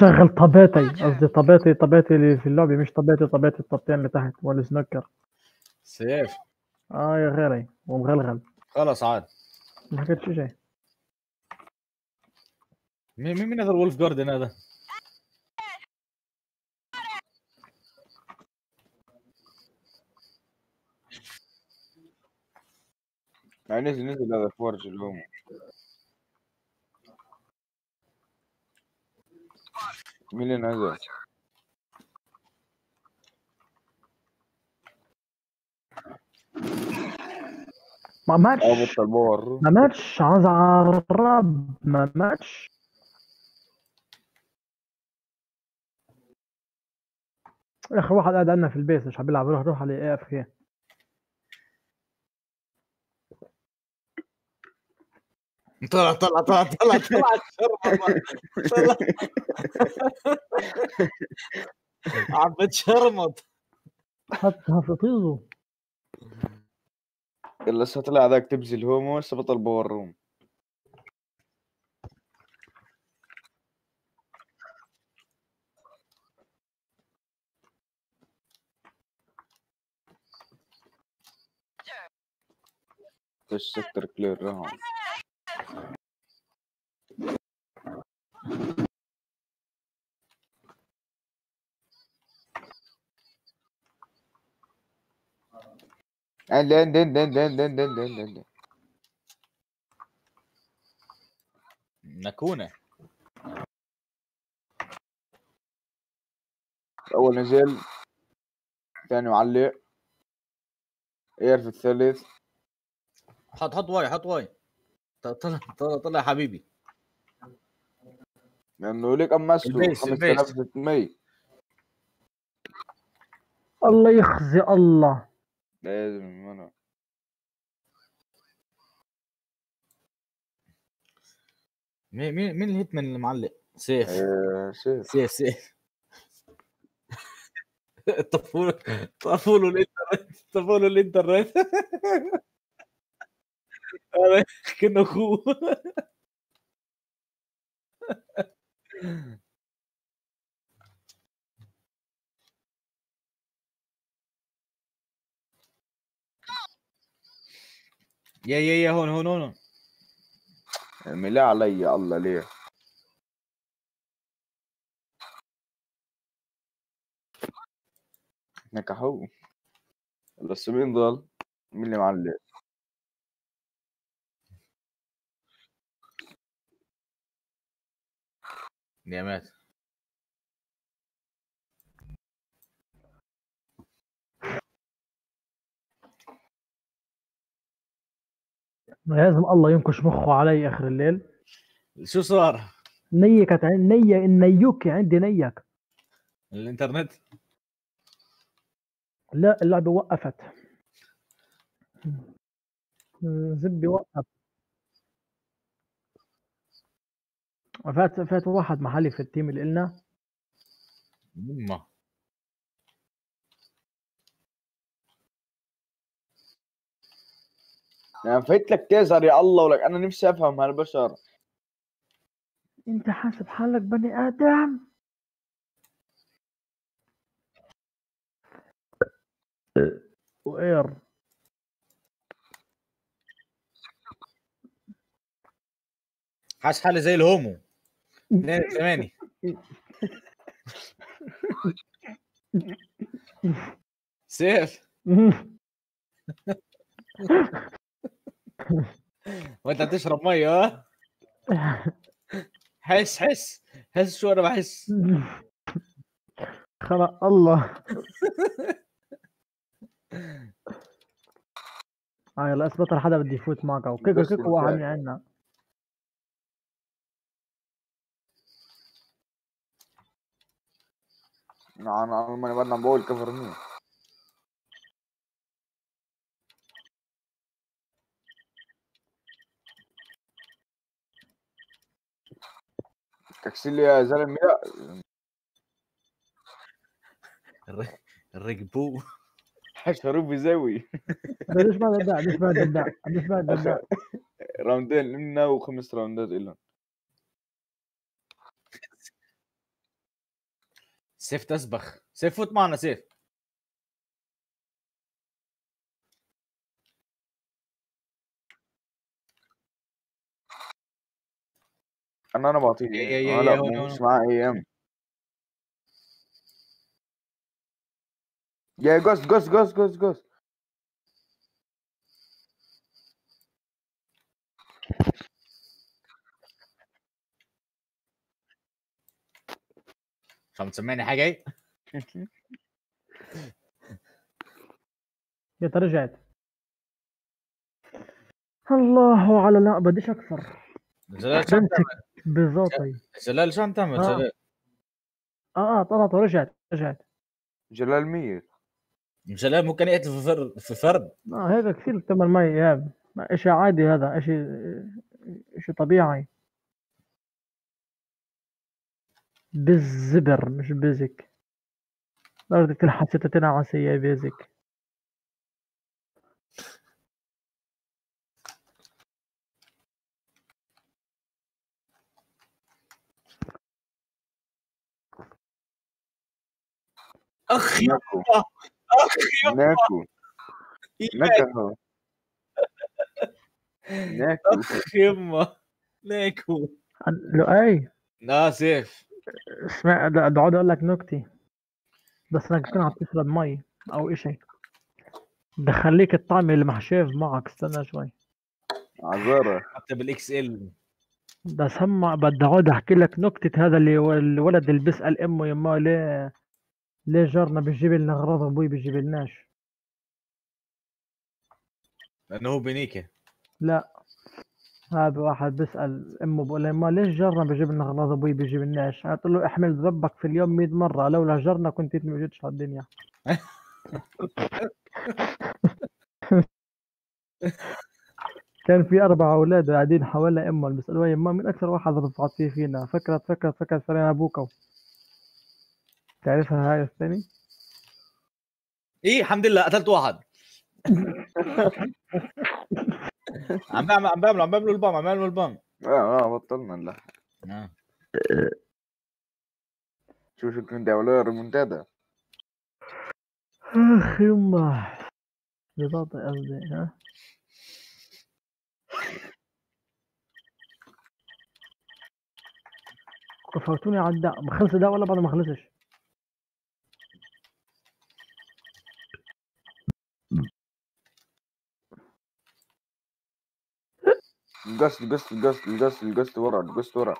شغل طبيعتي قصدي طبيعتي طبيعتي اللي في اللعبة مش طبيعتي طبيعتي الطبطين اللي تحت ولا سنوكر سيف. آه يا غيري ومغلغل. خلص عاد. ما حكيت شي شيء مين مين مين هذا الولف جاردن هذا؟ يعني نزل نزل هذا فورج اللي مين اللي نزل؟ ما ماتش. power ما ماتش. عايز اعرب ما ماتش. اخر واحد قاعد عندنا في البيت مش حاب يلعب روح روح على AFK طلع طلع طلع طلع طلع طلع عم بتشرمط. حطها في طيزه الا لسه طلع ذاك تبزي الهومو لسه بطل باور روم سكتر كلير راهم دن دن دن دن دن دن دن دن دن. نكونة. أول نزل ثاني معلق اير في الثالث حط حط واي حط واي. طلع طلع طلع, حبيبي. لأنه ليك امسته البيس، البيس. 5600 الله يخزي الله. لازم أنا. مين مين مين الهيتمان اللي معلق؟ سيف. إيه، سيف. سيف سيف. طفوا طفوا له الإنترنت طفوا له الإنترنت. كأنه أخوه يا يا يا هون هون هون ملا علي الله ليه نكحوه بس مين ضل؟ مين اللي معلق؟ يا مات لازم الله ينكش مخه علي آخر الليل. شو صار؟ نيكت عن- نية النيوكي عندي نيك الإنترنت؟ لا اللعبة وقفت. زبي وقف فات فات واحد محلي في ال team اللي قلنا. يما يعني فايت لك تيزر يا الله ولك أنا نفسي أفهم هالبشر. أنت حاسب حالك بني آدم. وإير. حاس حالي زي الهومو. ثمانية سيف. وانت تشرب ميه ها؟ حس حس. حس شو أنا بحس؟ خلق الله. آه يلا اثبت حدا بده يفوت معك. أو كيكو كيكو واحد. من عنا. أنا no, me بقول كفر qué fornido. لي يا زلمة لا الرقبو حشروب أنا ليش ما دبع ليش ما دبع ليش ما دبع راوندين لنا وخمس راوندات إلهم. سيف تسبخ. سيف فوت معنا سيف. أنا أنا بعطيه. يا- آه لا مش معاه اي ام يا جوست جوست جوست جوست جوست شو عم تسمعني حاجة هي؟ يا رجعت الله على لا بديش أكثر جلال شو عم تعمل؟ بالضبط. جلال شو عم تعمل آه. جلال؟ آه آه طلعت ورجعت رجعت جلال ميت جلال ممكن يقتل في فرد في فرد آه هذا كثير تمر مي يا إشي عادي هذا إشي إشي طبيعي بالزبر مش بيزك. درجة الحسيتة تنعسية بيزك. اخ ناكو. اخ ناكو. نكهو ناكو. اخ يمه ليكو لؤي. لا سيف اسمع بدي اقعد أقول لك نكتة بس انك تكون عم تشرب مي أو إشي. دخليك الطعم المحشيف معك. استنى شوي. عذارة. حتى بالإكس إل. بس هم بدي اقعد احكي لك نكتة هذا اللي الولد اللي بيسأل أمه يما ليه ليه جارنا بيجيب لنا أغراض أبوي بيجيب لناش؟ لأنه هو بنيكة. لا. هذا واحد بيسأل أمه بقول لها ليش جارنا بيجيب لنا اغراض أبوي بيجيب لناش قالت له احمد ربك في اليوم 100 مرة لولا جارنا كنت انت موجودش على الدنيا كان في أربع أولاد قاعدين حوالي أمهم بيسألوها يما مين أكثر واحد رفعت فيه فينا. فكرت فكرت فكرت فرينا أبوكا تعرفها هاي الثاني؟ إيه الحمد لله قتلت واحد. عم بعمل عم بعمل عم بعمل البام عم بعمل البام. آه آه بطلنا نلحق آه. شو شو كنت عملوها ريمونتادا؟ آخ يما بباطئ قصدي ها؟ رفعتوني على الداء ما خلص الداء ولا بعد ما خلصش؟ الجست الجست الجست الجست الجست ورا الجست ورا.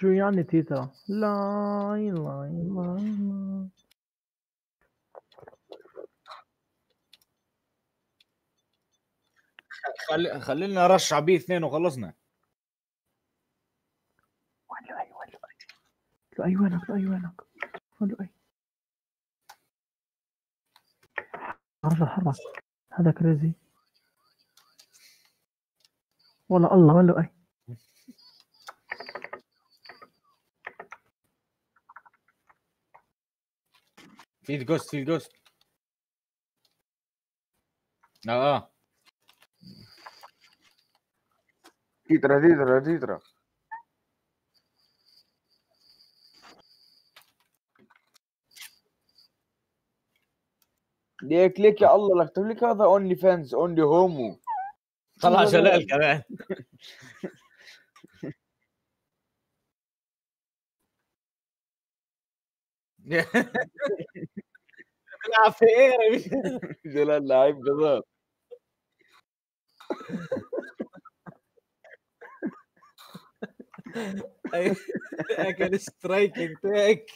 شو يعني تيترا لا لا لا لا خلي خلينا نرشع بيه اثنين وخلصنا. وين لؤي وين لؤي لؤي وينك لؤي وينك رجل حرك هذا crazy والله الله وين لؤي؟ في ال ghost في ال ghost آه آه. تيترا تيترا تيترا ليك ليك يا الله لك؟ لك هذا اونلي فانز اونلي هومو طلع جلال كمان بيلعب في إيه جلال لعيب جزار كان سترايك تاك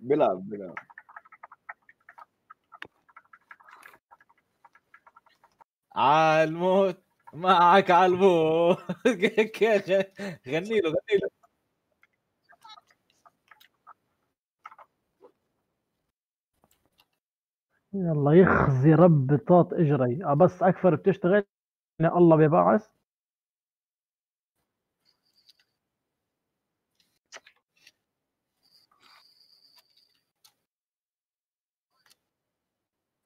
بيلعب بيلعب. عالموت معك عالموت. غني له غني له. يلا يخزي رب طاط اجري. آه بس أكثر بتشتغل؟ يا الله ببعث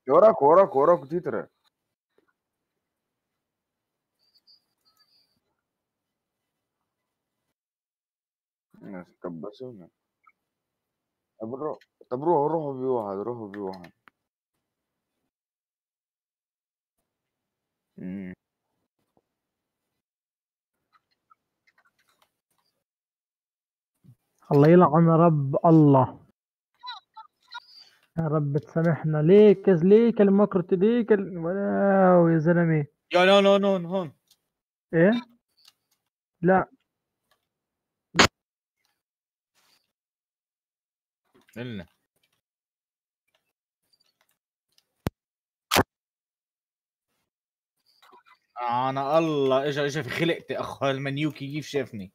وراك وراك وراك تيترا كبسونا طب روح طب روحوا روحوا بواحد روحوا بواحد. الله يلعن رب الله. يا رب تسامحنا. ليك ليك المكرة ليك ال... واو يا زلمة. يا نو نو نو هون. إيه؟ لا. إلنا أنا الله اجى اجى في خلقتي اخ المنيوكي كيف شافني؟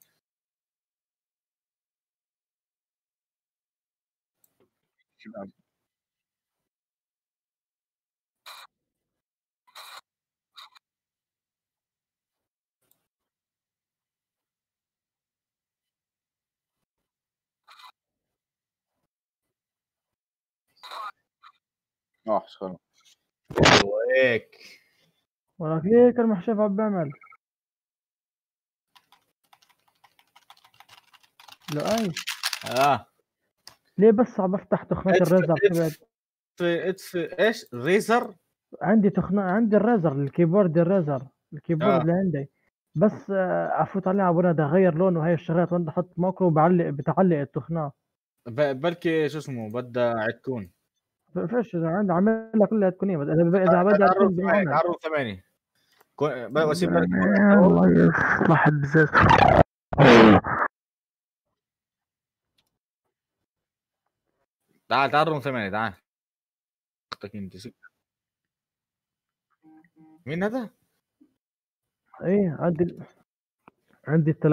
شباب وحش خلاص وهيك ولك ليك المحشف عم بيعمل لا. اي آه. ليه بس عم بفتح تخنة ادفع- الريزر اطفي إيش؟ ريزر؟ عندي تخنة عندي الريزر الكيبورد الريزر الكيبورد آه. اللي عندي. بس آه، افوت عليه على بدي اغير لونه هاي الشغلات وين أحط ماكرو بعلق بتعلق التخنة بلكي شو اسمه بدها عتكون فيش عندي عاملها كلها تكونين بس اذا إذا بدها تعرض تكون ثمانية بعمل. تعرض ثمانية كون- ب- بسيب لك الله يصلح البزاز تعال تعال روم ثمانية تعال. أختك أنت سك- مين هذا؟ إيه عندي عندي التل...